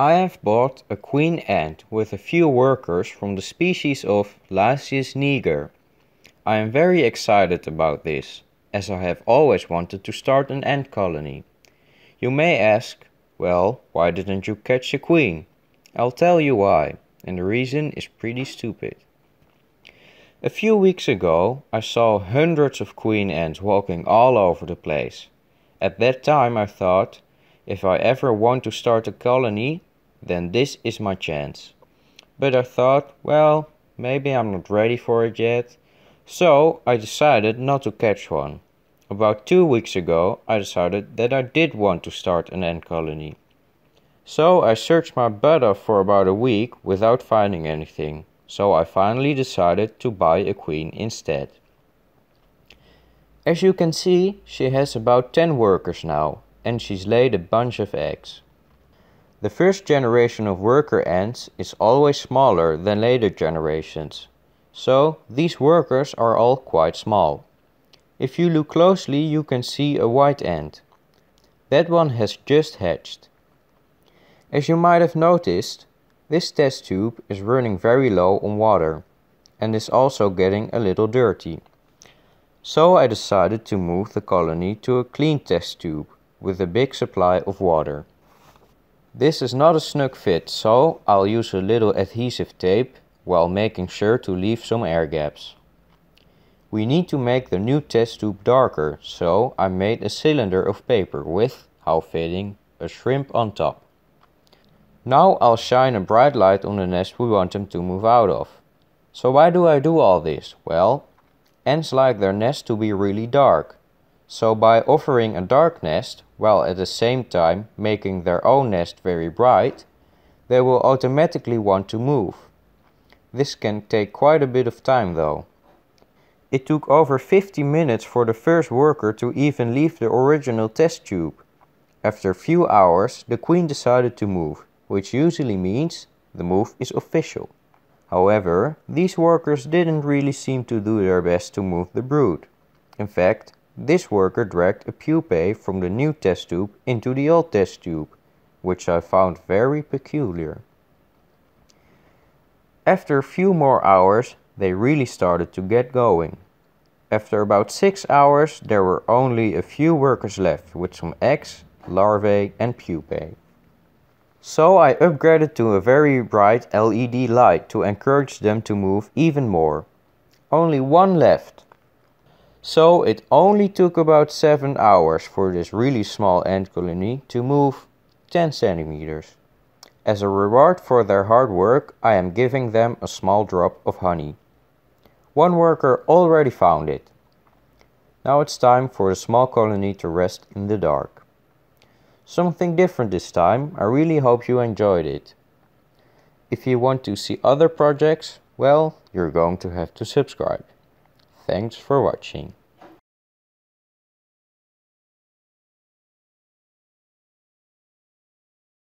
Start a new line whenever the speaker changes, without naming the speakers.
I have bought a queen ant with a few workers from the species of Lasius niger. I am very excited about this, as I have always wanted to start an ant colony. You may ask, well, why didn't you catch a queen? I'll tell you why, and the reason is pretty stupid. A few weeks ago, I saw hundreds of queen ants walking all over the place. At that time I thought, if I ever want to start a colony, then this is my chance. But I thought, well, maybe I'm not ready for it yet. So I decided not to catch one. About two weeks ago, I decided that I did want to start an ant colony. So I searched my butt off for about a week without finding anything so I finally decided to buy a queen instead. As you can see, she has about 10 workers now, and she's laid a bunch of eggs. The first generation of worker ants is always smaller than later generations, so these workers are all quite small. If you look closely you can see a white ant. That one has just hatched. As you might have noticed, this test tube is running very low on water and is also getting a little dirty. So I decided to move the colony to a clean test tube with a big supply of water. This is not a snug fit, so I'll use a little adhesive tape while making sure to leave some air gaps. We need to make the new test tube darker, so I made a cylinder of paper with, how fitting, a shrimp on top. Now I'll shine a bright light on the nest we want them to move out of. So why do I do all this? Well, ants like their nest to be really dark. So by offering a dark nest, while at the same time making their own nest very bright, they will automatically want to move. This can take quite a bit of time though. It took over 50 minutes for the first worker to even leave the original test tube. After a few hours, the queen decided to move which usually means the move is official. However, these workers didn't really seem to do their best to move the brood. In fact, this worker dragged a pupae from the new test tube into the old test tube, which I found very peculiar. After a few more hours, they really started to get going. After about 6 hours, there were only a few workers left with some eggs, larvae and pupae. So I upgraded to a very bright LED light to encourage them to move even more. Only one left. So it only took about 7 hours for this really small ant colony to move 10 centimeters. As a reward for their hard work, I am giving them a small drop of honey. One worker already found it. Now it's time for the small colony to rest in the dark. Something different this time, I really hope you enjoyed it. If you want to see other projects, well, you're going to have to subscribe. Thanks for watching.